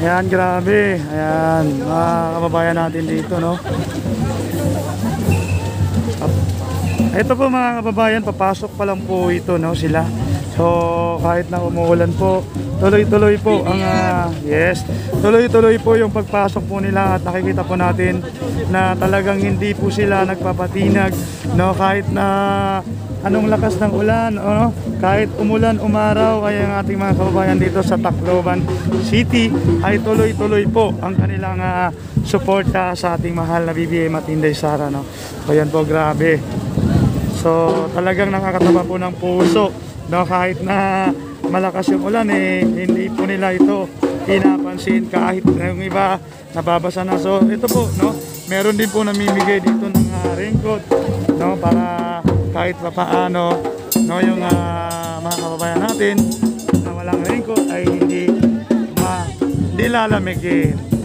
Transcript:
Ayan, grabe. Ayan, mga kababayan natin dito, no? Ito po mga kababayan, papasok pa lang po ito, no, sila. So, kahit na umuulan po, tuloy-tuloy po ang, ah, yes, tuloy-tuloy po yung pagpasok po nila at nakikita po natin na talagang hindi po sila nagpapatinag, no, kahit na anong lakas ng ulan, ano, kahit umulan, umaraw, ay ang ating mga kababayan dito sa Tacloban City ay tuloy-tuloy po ang kanilang ah, suporta sa ating mahal na BBM at Inday Sara, no. So, yan po, grabe. So talagang nakakataba po ng puso no? Kahit na malakas yung ulan eh hindi po nila ito pinapansin kahit yung iba nababasa na. So ito po no meron din po namimigay dito ng uh, raincoat no para kahit pa paano no yung ah, mga kababayan natin na walang raincoat ay hindi ma hindi lalamigin